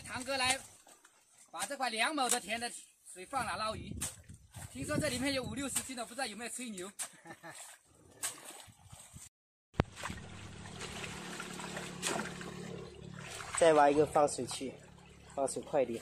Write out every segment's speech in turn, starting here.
堂哥来把这块两亩的田的水放了捞鱼。听说这里面有五六十斤的，不知道有没有吹牛。再挖一个放水器，放水快点。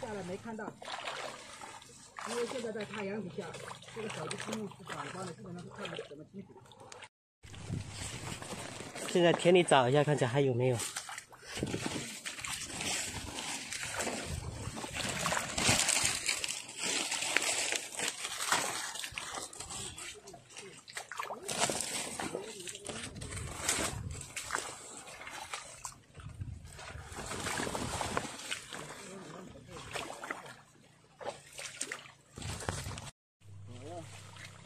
下来没看到，因为现在在太阳底下，这个手机屏幕是反光的，基本上是看不怎么清楚。现在田里找一下，看看还有没有。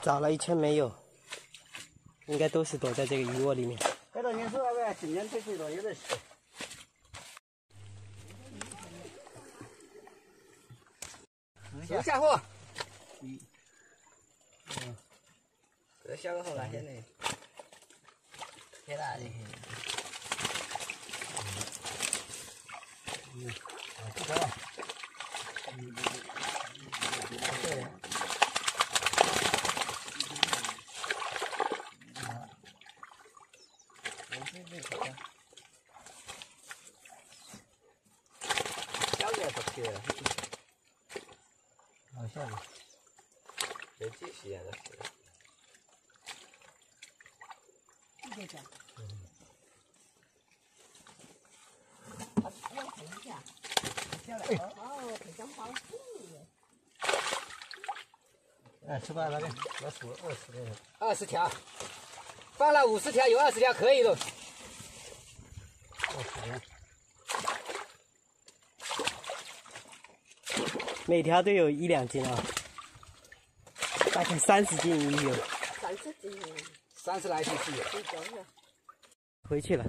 找了一圈没有，应该都是躲在这个鱼窝里面。这个你说那个今年最最多有的是。又下货，这小个好难些的，天大的。小的不去了，好像没几十样的是。哎，吃吧，那边那数二十个。二十条，放了五十条，有二十条可以了。二十个。每条都有一两斤啊，大概三十斤鱼有。三十斤，三十来斤是有。回去了。